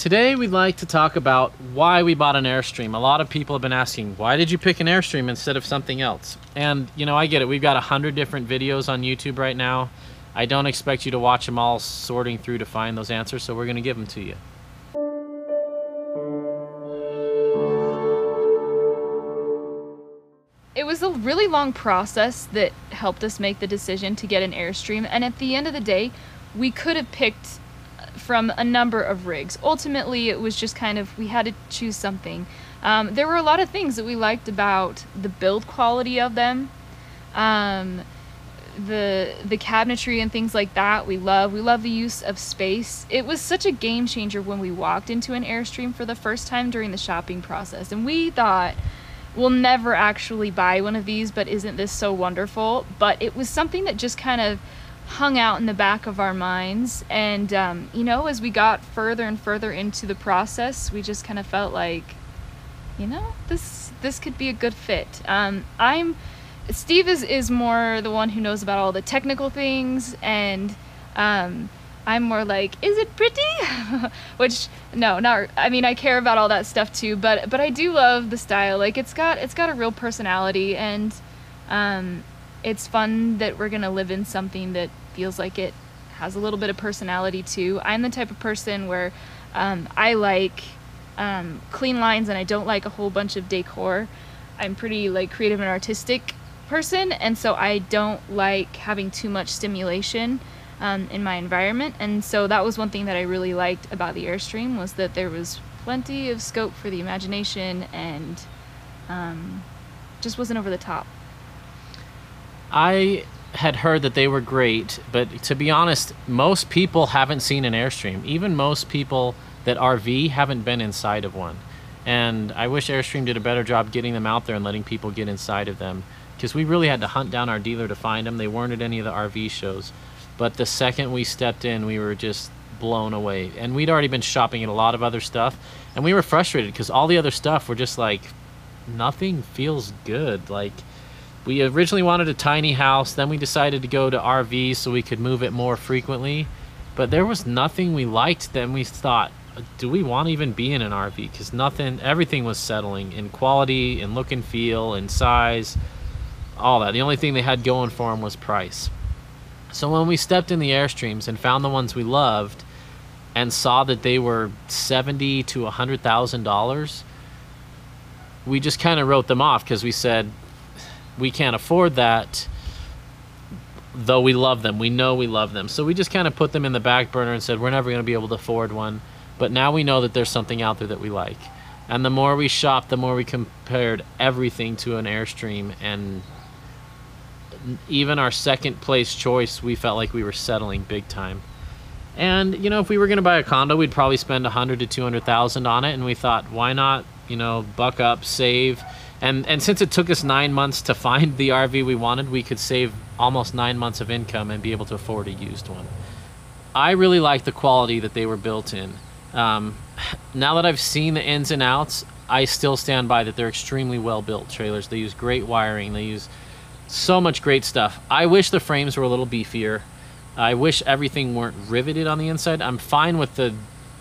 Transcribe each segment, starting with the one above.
Today we'd like to talk about why we bought an Airstream. A lot of people have been asking, why did you pick an Airstream instead of something else? And you know, I get it. We've got a hundred different videos on YouTube right now. I don't expect you to watch them all sorting through to find those answers, so we're gonna give them to you. It was a really long process that helped us make the decision to get an Airstream, and at the end of the day, we could have picked from a number of rigs. Ultimately, it was just kind of we had to choose something. Um, there were a lot of things that we liked about the build quality of them, um, the the cabinetry and things like that. We love. We love the use of space. It was such a game changer when we walked into an Airstream for the first time during the shopping process, and we thought we'll never actually buy one of these, but isn't this so wonderful? But it was something that just kind of hung out in the back of our minds. And, um, you know, as we got further and further into the process, we just kind of felt like, you know, this this could be a good fit. Um, I'm Steve is, is more the one who knows about all the technical things and um, I'm more like, is it pretty? Which no, not. I mean, I care about all that stuff too, but but I do love the style. Like it's got it's got a real personality, and um, it's fun that we're gonna live in something that feels like it has a little bit of personality too. I'm the type of person where um, I like um, clean lines and I don't like a whole bunch of decor. I'm pretty like creative and artistic person, and so I don't like having too much stimulation um, in my environment. And so that was one thing that I really liked about the Airstream was that there was plenty of scope for the imagination and um, just wasn't over the top. I had heard that they were great, but to be honest, most people haven't seen an Airstream. Even most people that RV haven't been inside of one. And I wish Airstream did a better job getting them out there and letting people get inside of them because we really had to hunt down our dealer to find them. They weren't at any of the RV shows. But the second we stepped in, we were just blown away. And we'd already been shopping at a lot of other stuff, and we were frustrated because all the other stuff were just like, nothing feels good. Like, we originally wanted a tiny house, then we decided to go to RVs so we could move it more frequently. But there was nothing we liked. Then we thought, do we want to even be in an RV? Because nothing, everything was settling in quality, in look and feel, in size, all that. The only thing they had going for them was price. So when we stepped in the Airstreams and found the ones we loved and saw that they were seventy to a hundred thousand dollars, we just kind of wrote them off because we said we can't afford that. Though we love them, we know we love them. So we just kind of put them in the back burner and said we're never going to be able to afford one. But now we know that there's something out there that we like. And the more we shopped, the more we compared everything to an Airstream and even our second place choice, we felt like we were settling big time. And you know, if we were going to buy a condo, we'd probably spend a hundred to two hundred thousand on it, and we thought, why not? You know, buck up, save, and and since it took us nine months to find the RV we wanted, we could save almost nine months of income and be able to afford a used one. I really like the quality that they were built in. Um, now that I've seen the ins and outs, I still stand by that they're extremely well built trailers. They use great wiring. They use so much great stuff. I wish the frames were a little beefier. I wish everything weren't riveted on the inside. I'm fine with the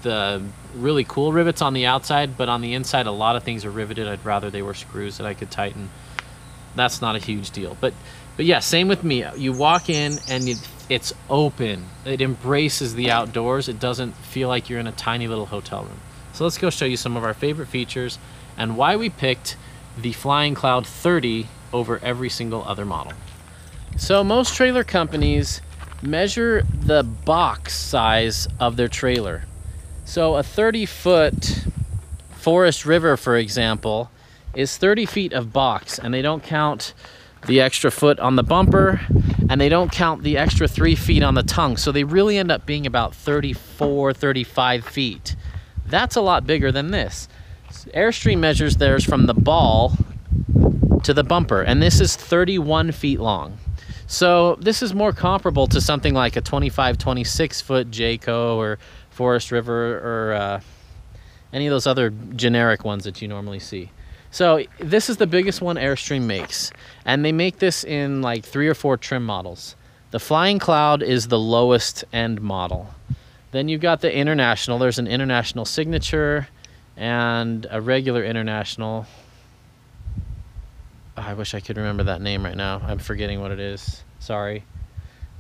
the really cool rivets on the outside, but on the inside, a lot of things are riveted. I'd rather they were screws that I could tighten. That's not a huge deal. But but yeah, same with me. You walk in and it, it's open. It embraces the outdoors. It doesn't feel like you're in a tiny little hotel room. So let's go show you some of our favorite features and why we picked the Flying Cloud 30 over every single other model. So most trailer companies measure the box size of their trailer. So a 30 foot Forest River, for example, is 30 feet of box and they don't count the extra foot on the bumper and they don't count the extra three feet on the tongue. So they really end up being about 34, 35 feet. That's a lot bigger than this. Airstream measures theirs from the ball to the bumper, and this is 31 feet long. So this is more comparable to something like a 25, 26 foot Jayco or Forest River or uh, any of those other generic ones that you normally see. So this is the biggest one Airstream makes, and they make this in like three or four trim models. The Flying Cloud is the lowest end model. then you've got the international. There's an international signature and a regular international. I wish I could remember that name right now. I'm forgetting what it is. Sorry.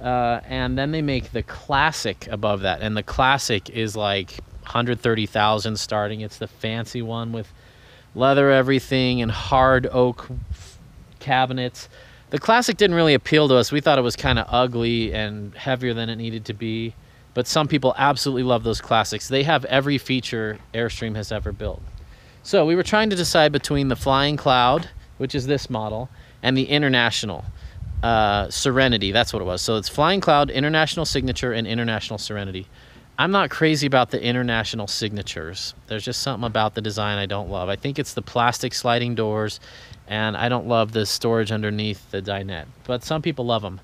Uh, and then they make the classic above that, and the classic is like 130,000 starting. It's the fancy one with leather everything and hard oak cabinets. The classic didn't really appeal to us. We thought it was kind of ugly and heavier than it needed to be. But some people absolutely love those classics. They have every feature Airstream has ever built. So we were trying to decide between the Flying Cloud, which is this model, and the International uh, Serenity. That's what it was. So it's Flying Cloud, International Signature, and International Serenity. I'm not crazy about the international signatures. There's just something about the design I don't love. I think it's the plastic sliding doors, and I don't love the storage underneath the dinette. But some people love them.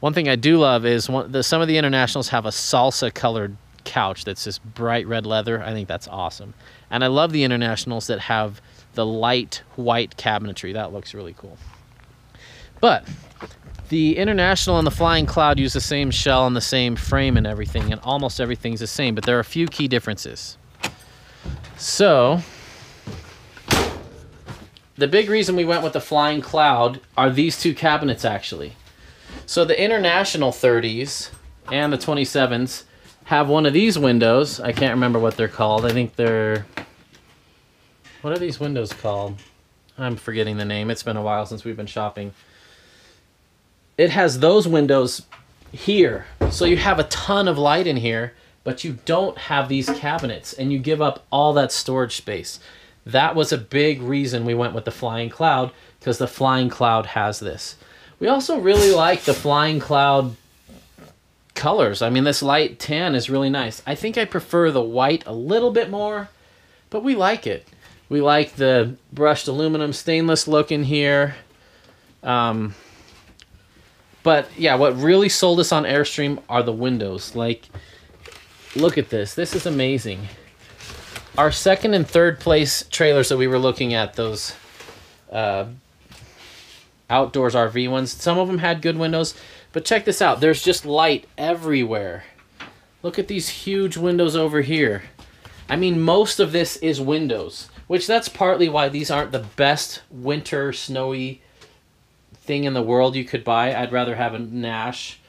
One thing I do love is one, the, some of the internationals have a salsa colored couch that's this bright red leather. I think that's awesome. And I love the internationals that have the light white cabinetry. That looks really cool. But the International and the Flying Cloud use the same shell and the same frame and everything, and almost everything's the same, but there are a few key differences. So, the big reason we went with the Flying Cloud are these two cabinets actually. So the International 30s and the 27s have one of these windows. I can't remember what they're called. I think they're what are these windows called? I'm forgetting the name. It's been a while since we've been shopping it has those windows here. So you have a ton of light in here, but you don't have these cabinets and you give up all that storage space. That was a big reason we went with the Flying Cloud because the Flying Cloud has this. We also really like the Flying Cloud colors. I mean, this light tan is really nice. I think I prefer the white a little bit more, but we like it. We like the brushed aluminum stainless look in here. Um, but yeah, what really sold us on Airstream are the windows. Like, look at this. This is amazing. Our second and third place trailers that we were looking at, those uh, outdoors RV ones, some of them had good windows. But check this out. There's just light everywhere. Look at these huge windows over here. I mean, most of this is windows, which that's partly why these aren't the best winter snowy thing in the world you could buy. I'd rather have a Nash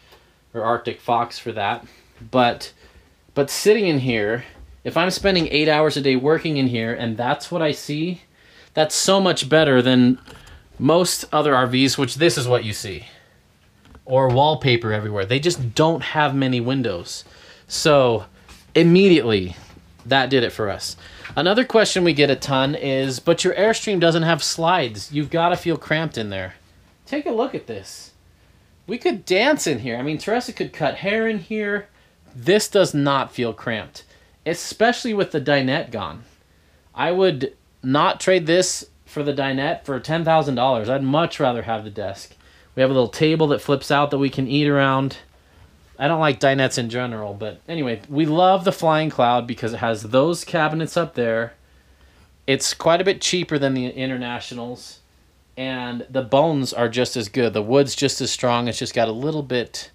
or Arctic Fox for that. But but sitting in here, if I'm spending 8 hours a day working in here and that's what I see, that's so much better than most other RVs, which this is what you see. Or wallpaper everywhere. They just don't have many windows. So, immediately that did it for us. Another question we get a ton is, but your Airstream doesn't have slides. You've got to feel cramped in there. Take a look at this. We could dance in here. I mean, Teresa could cut hair in here. This does not feel cramped, especially with the dinette gone. I would not trade this for the dinette for $10,000. I'd much rather have the desk. We have a little table that flips out that we can eat around. I don't like dinettes in general, but anyway, we love the Flying Cloud because it has those cabinets up there. It's quite a bit cheaper than the Internationals and the bones are just as good. The wood's just as strong. It's just got a little bit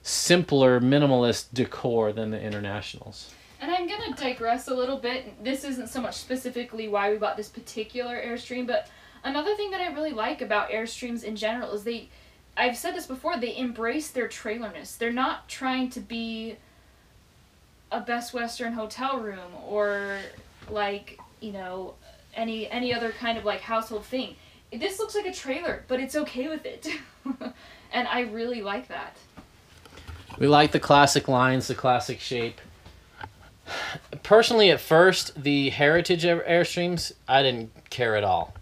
simpler, minimalist decor than the internationals. And I'm gonna digress a little bit. This isn't so much specifically why we bought this particular Airstream, but another thing that I really like about Airstreams in general is they, I've said this before, they embrace their trailerness. They're not trying to be a Best Western hotel room or like you know any any other kind of like household thing this looks like a trailer, but it's okay with it. and I really like that. We like the classic lines, the classic shape. Personally, at first, the Heritage of Airstreams, I didn't care at all.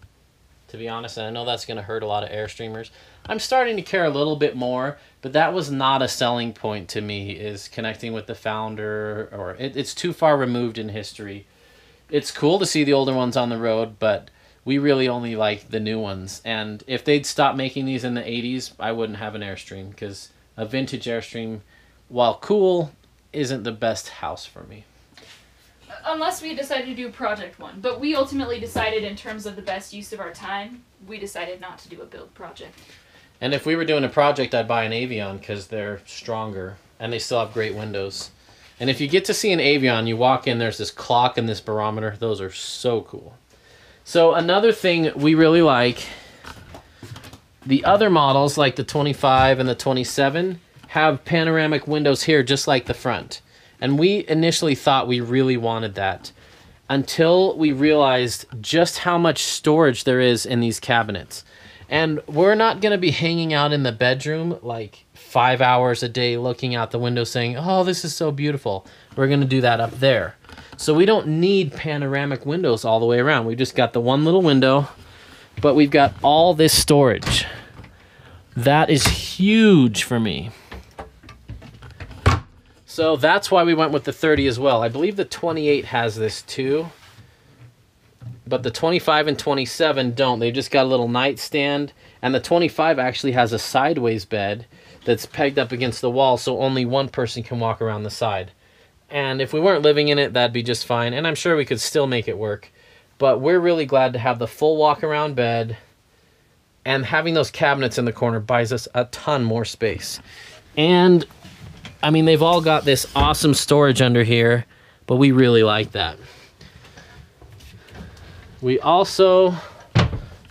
To be honest, and I know that's going to hurt a lot of Airstreamers. I'm starting to care a little bit more, but that was not a selling point to me, is connecting with the founder, or it, it's too far removed in history. It's cool to see the older ones on the road, but we really only like the new ones. And if they'd stopped making these in the 80s, I wouldn't have an Airstream because a vintage Airstream, while cool, isn't the best house for me. Unless we decided to do Project One. But we ultimately decided, in terms of the best use of our time, we decided not to do a build project. And if we were doing a project, I'd buy an Avion because they're stronger and they still have great windows. And if you get to see an Avion, you walk in, there's this clock and this barometer. Those are so cool. So another thing we really like, the other models like the 25 and the 27 have panoramic windows here just like the front. And we initially thought we really wanted that until we realized just how much storage there is in these cabinets. And we're not going to be hanging out in the bedroom like five hours a day looking out the window saying, oh, this is so beautiful. We're going to do that up there. So we don't need panoramic windows all the way around. We've just got the one little window, but we've got all this storage. That is huge for me. So that's why we went with the 30 as well. I believe the 28 has this too. But the 25 and 27 don't. They've just got a little nightstand. And the 25 actually has a sideways bed that's pegged up against the wall so only one person can walk around the side. And if we weren't living in it, that'd be just fine. And I'm sure we could still make it work. But we're really glad to have the full walk around bed. And having those cabinets in the corner buys us a ton more space. And I mean, they've all got this awesome storage under here, but we really like that. We also,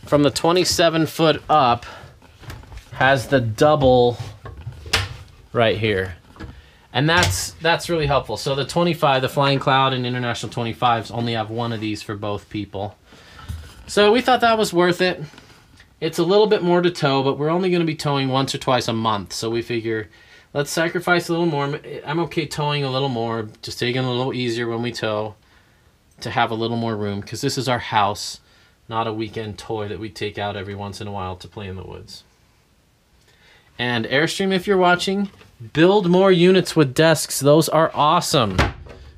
from the 27 foot up, has the double right here. And that's that's really helpful. So the 25, the Flying Cloud and International 25s only have one of these for both people. So we thought that was worth it. It's a little bit more to tow, but we're only going to be towing once or twice a month. So we figure let's sacrifice a little more. I'm okay towing a little more, just taking a little easier when we tow to have a little more room because this is our house, not a weekend toy that we take out every once in a while to play in the woods. And Airstream, if you're watching, build more units with desks. Those are awesome.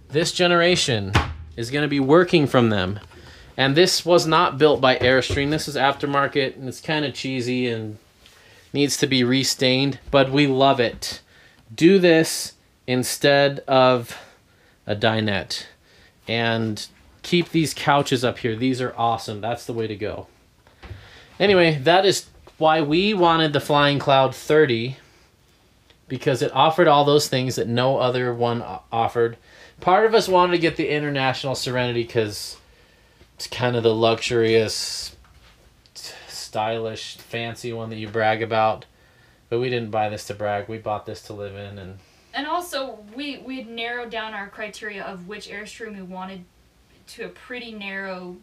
This generation is going to be working from them. And this was not built by Airstream. This is aftermarket and it's kind of cheesy and needs to be restained, but we love it. Do this instead of a dinette. And keep these couches up here. These are awesome. That's the way to go. Anyway, that is why we wanted the Flying Cloud 30 because it offered all those things that no other one offered. Part of us wanted to get the International Serenity because it's kind of the luxurious stylish, fancy one that you brag about. But we didn't buy this to brag. We bought this to live in and and also we we had narrowed down our criteria of which airstream we wanted to a pretty narrow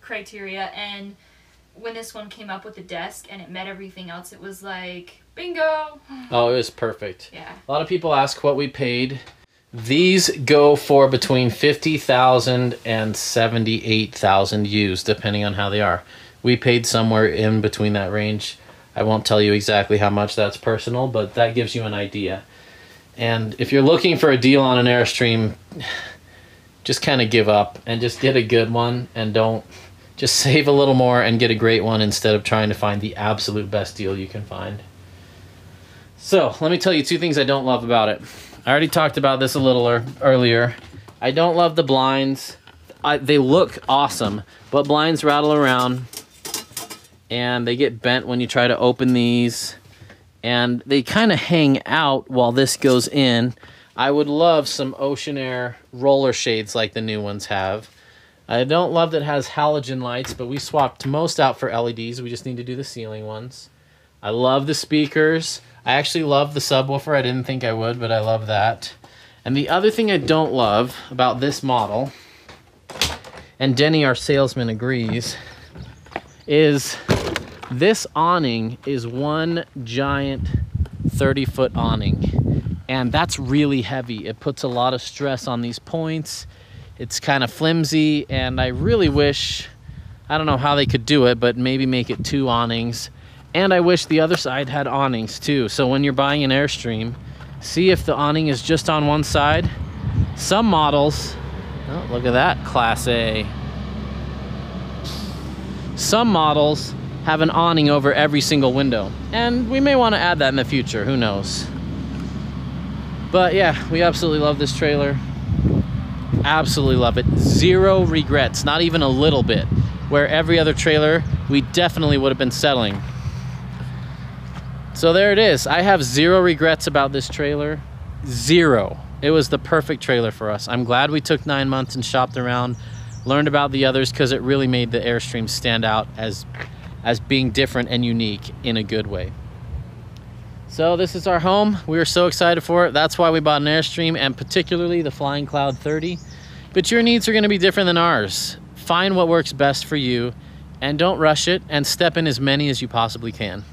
criteria and when this one came up with the desk and it met everything else it was like bingo! Oh it was perfect. Yeah. A lot of people ask what we paid. These go for between 50,000 and 78,000 used depending on how they are. We paid somewhere in between that range. I won't tell you exactly how much that's personal, but that gives you an idea. And if you're looking for a deal on an Airstream, just kind of give up and just get a good one and don't just save a little more and get a great one instead of trying to find the absolute best deal you can find. So, let me tell you two things I don't love about it. I already talked about this a little er earlier. I don't love the blinds. I, they look awesome, but blinds rattle around and they get bent when you try to open these and they kind of hang out while this goes in. I would love some Oceanair roller shades like the new ones have. I don't love that it has halogen lights, but we swapped most out for LEDs. We just need to do the ceiling ones. I love the speakers. I actually love the subwoofer. I didn't think I would, but I love that. And the other thing I don't love about this model, and Denny, our salesman, agrees, is this awning is one giant 30 foot awning and that's really heavy. It puts a lot of stress on these points. It's kind of flimsy and I really wish, I don't know how they could do it, but maybe make it two awnings. And I wish the other side had awnings too. So when you're buying an Airstream, see if the awning is just on one side. Some models, oh, look at that, Class A. Some models have an awning over every single window. And we may want to add that in the future, who knows. But yeah, we absolutely love this trailer. Absolutely love it. Zero regrets, not even a little bit. Where every other trailer, we definitely would have been settling. So there it is. I have zero regrets about this trailer. Zero. It was the perfect trailer for us. I'm glad we took nine months and shopped around, learned about the others because it really made the Airstream stand out as as being different and unique in a good way. So this is our home. We are so excited for it. That's why we bought an Airstream and particularly the Flying Cloud 30. But your needs are going to be different than ours. Find what works best for you and don't rush it and step in as many as you possibly can.